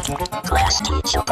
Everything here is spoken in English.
Class teacher.